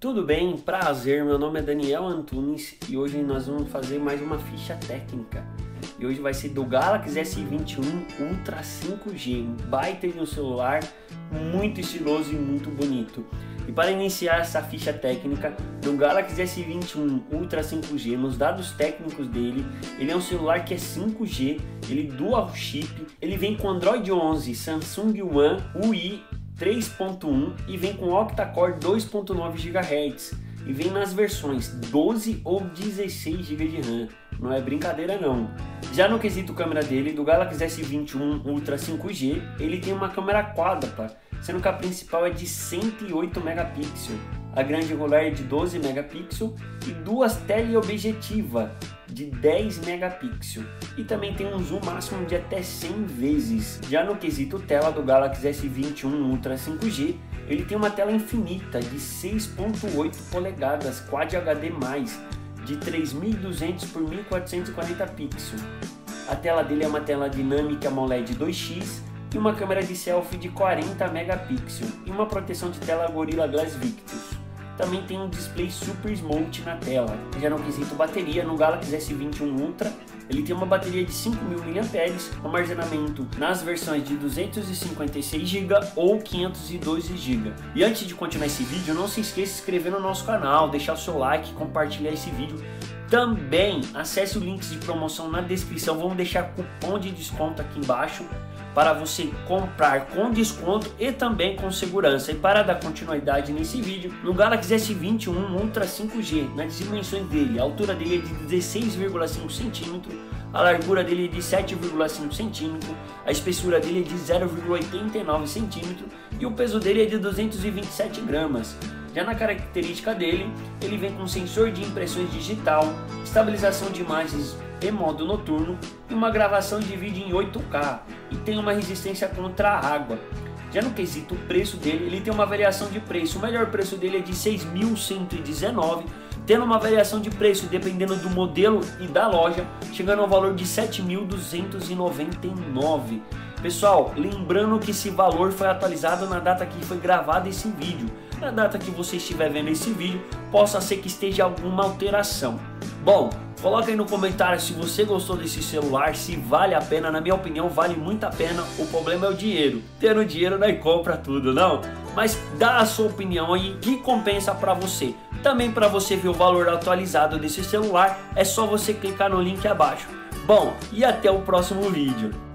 Tudo bem? Prazer, meu nome é Daniel Antunes e hoje nós vamos fazer mais uma ficha técnica. E hoje vai ser do Galaxy S21 Ultra 5G, um baita de um celular muito estiloso e muito bonito. E para iniciar essa ficha técnica do Galaxy S21 Ultra 5G, nos dados técnicos dele, ele é um celular que é 5G, ele dual chip, ele vem com Android 11, Samsung One UI 3.1 e vem com octa-core 2.9 GHz e vem nas versões 12 ou 16 GB de RAM. Não é brincadeira não. Já no quesito câmera dele, do Galaxy S21 Ultra 5G, ele tem uma câmera quádrupla, sendo que a principal é de 108 megapixels, a grande angular de 12 megapixels e duas teleobjetiva de 10 megapixels e também tem um zoom máximo de até 100 vezes. Já no quesito tela do Galaxy S21 Ultra 5G, ele tem uma tela infinita de 6.8 polegadas Quad HD+, de 3200 por 1440 pixels. A tela dele é uma tela dinâmica AMOLED 2x e uma câmera de selfie de 40 megapixels e uma proteção de tela Gorilla Glass Victus também tem um display Super Smooth na tela. Já no quesito bateria, no Galaxy S21 Ultra, ele tem uma bateria de 5.000 mAh, armazenamento nas versões de 256 GB ou 512 GB. E antes de continuar esse vídeo, não se esqueça de se inscrever no nosso canal, deixar o seu like, compartilhar esse vídeo. Também acesse o link de promoção na descrição, vamos deixar cupom de desconto aqui embaixo para você comprar com desconto e também com segurança. E para dar continuidade nesse vídeo, no Galaxy S21 Ultra 5G, nas dimensões dele, a altura dele é de 16,5 centímetros, a largura dele é de 7,5 centímetros, a espessura dele é de 0,89 centímetros e o peso dele é de 227 gramas. Já na característica dele, ele vem com sensor de impressões digital, estabilização de imagens em modo noturno e uma gravação de vídeo em 8K e tem uma resistência contra a água. Já no quesito preço dele, ele tem uma variação de preço. O melhor preço dele é de 6.119, tendo uma variação de preço dependendo do modelo e da loja, chegando ao valor de 7.299. Pessoal, lembrando que esse valor foi atualizado na data que foi gravado esse vídeo. Na data que você estiver vendo esse vídeo, possa ser que esteja alguma alteração. Bom, Coloca aí no comentário se você gostou desse celular, se vale a pena. Na minha opinião, vale muito a pena. O problema é o dinheiro. Tendo dinheiro não é compra tudo, não. Mas dá a sua opinião aí que compensa para você. Também para você ver o valor atualizado desse celular, é só você clicar no link abaixo. Bom, e até o próximo vídeo.